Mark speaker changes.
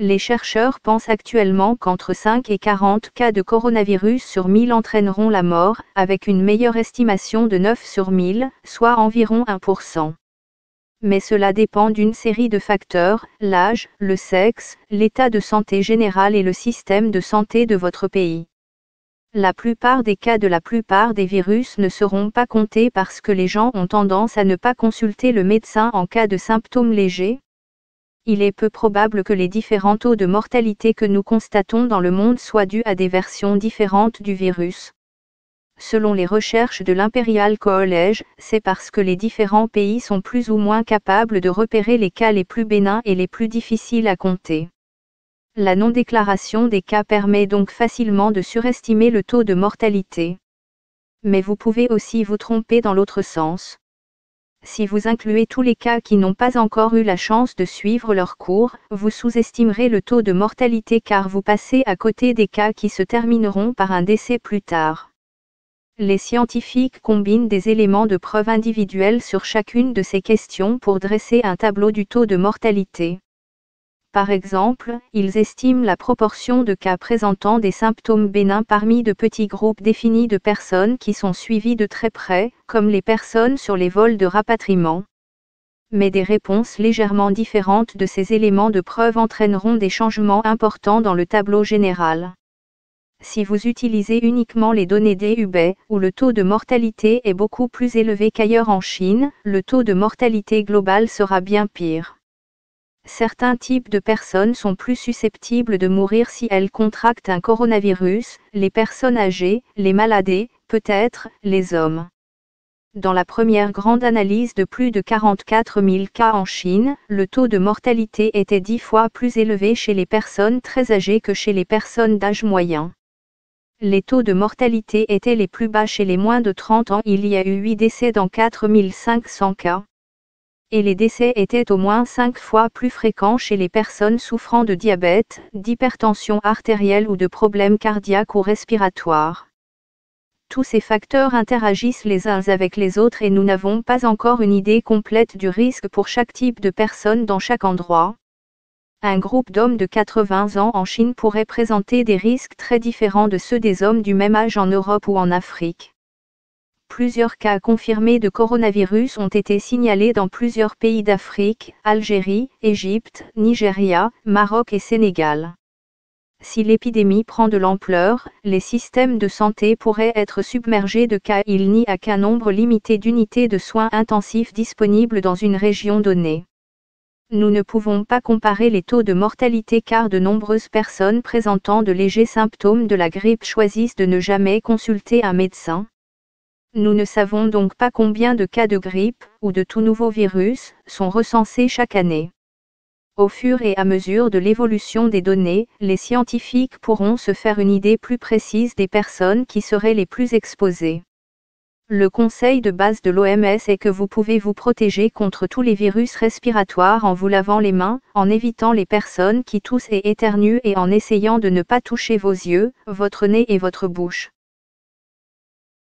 Speaker 1: Les chercheurs pensent actuellement qu'entre 5 et 40 cas de coronavirus sur 1000 entraîneront la mort, avec une meilleure estimation de 9 sur 1000, soit environ 1%. Mais cela dépend d'une série de facteurs, l'âge, le sexe, l'état de santé général et le système de santé de votre pays. La plupart des cas de la plupart des virus ne seront pas comptés parce que les gens ont tendance à ne pas consulter le médecin en cas de symptômes légers, il est peu probable que les différents taux de mortalité que nous constatons dans le monde soient dus à des versions différentes du virus. Selon les recherches de l'Imperial College, c'est parce que les différents pays sont plus ou moins capables de repérer les cas les plus bénins et les plus difficiles à compter. La non-déclaration des cas permet donc facilement de surestimer le taux de mortalité. Mais vous pouvez aussi vous tromper dans l'autre sens. Si vous incluez tous les cas qui n'ont pas encore eu la chance de suivre leur cours, vous sous-estimerez le taux de mortalité car vous passez à côté des cas qui se termineront par un décès plus tard. Les scientifiques combinent des éléments de preuve individuels sur chacune de ces questions pour dresser un tableau du taux de mortalité. Par exemple, ils estiment la proportion de cas présentant des symptômes bénins parmi de petits groupes définis de personnes qui sont suivies de très près, comme les personnes sur les vols de rapatriement. Mais des réponses légèrement différentes de ces éléments de preuve entraîneront des changements importants dans le tableau général. Si vous utilisez uniquement les données d'EUB, où le taux de mortalité est beaucoup plus élevé qu'ailleurs en Chine, le taux de mortalité global sera bien pire. Certains types de personnes sont plus susceptibles de mourir si elles contractent un coronavirus, les personnes âgées, les malades, peut-être, les hommes. Dans la première grande analyse de plus de 44 000 cas en Chine, le taux de mortalité était dix fois plus élevé chez les personnes très âgées que chez les personnes d'âge moyen. Les taux de mortalité étaient les plus bas chez les moins de 30 ans. Il y a eu 8 décès dans 4 500 cas et les décès étaient au moins 5 fois plus fréquents chez les personnes souffrant de diabète, d'hypertension artérielle ou de problèmes cardiaques ou respiratoires. Tous ces facteurs interagissent les uns avec les autres et nous n'avons pas encore une idée complète du risque pour chaque type de personne dans chaque endroit. Un groupe d'hommes de 80 ans en Chine pourrait présenter des risques très différents de ceux des hommes du même âge en Europe ou en Afrique plusieurs cas confirmés de coronavirus ont été signalés dans plusieurs pays d'Afrique, Algérie, Égypte, Nigeria, Maroc et Sénégal. Si l'épidémie prend de l'ampleur, les systèmes de santé pourraient être submergés de cas. Il n'y a qu'un nombre limité d'unités de soins intensifs disponibles dans une région donnée. Nous ne pouvons pas comparer les taux de mortalité car de nombreuses personnes présentant de légers symptômes de la grippe choisissent de ne jamais consulter un médecin. Nous ne savons donc pas combien de cas de grippe, ou de tout nouveau virus, sont recensés chaque année. Au fur et à mesure de l'évolution des données, les scientifiques pourront se faire une idée plus précise des personnes qui seraient les plus exposées. Le conseil de base de l'OMS est que vous pouvez vous protéger contre tous les virus respiratoires en vous lavant les mains, en évitant les personnes qui toussent et éternuent et en essayant de ne pas toucher vos yeux, votre nez et votre bouche.